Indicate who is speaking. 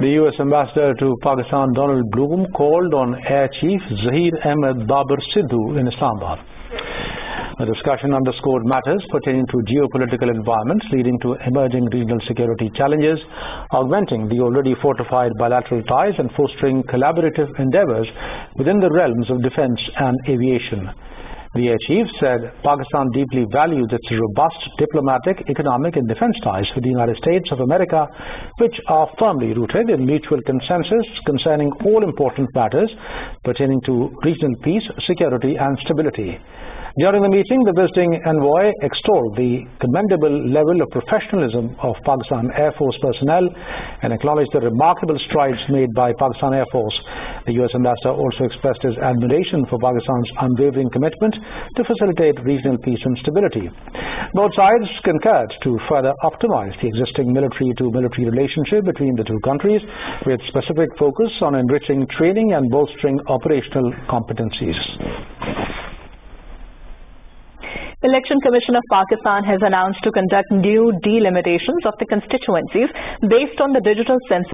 Speaker 1: The U.S. ambassador to Pakistan, Donald Blome, called on Air Chief Zaheer Ahmad Babar Sidhu in Islamabad. The discussion underscored matters pertaining to geopolitical environments leading to emerging regional security challenges, augmenting the already fortified bilateral ties and fostering collaborative endeavors within the realms of defense and aviation. The chief said Pakistan deeply values its robust diplomatic, economic and defense ties with the United States of America, which are firmly rooted in mutual consensus concerning all important matters pertaining to regional peace, security and stability. During the meeting, the visiting envoy extolled the commendable level of professionalism of Pakistan Air Force personnel and acknowledged the remarkable strides made by Pakistan Air Force. The U.S. ambassador also expressed his admiration for Pakistan's unwavering commitment to facilitate regional peace and stability. Both sides concurred to further optimize the existing military-to-military relationship between the two countries with specific focus on enriching training and bolstering operational competencies.
Speaker 2: Election Commission of Pakistan has announced to conduct new delimitations of the constituencies based on the digital census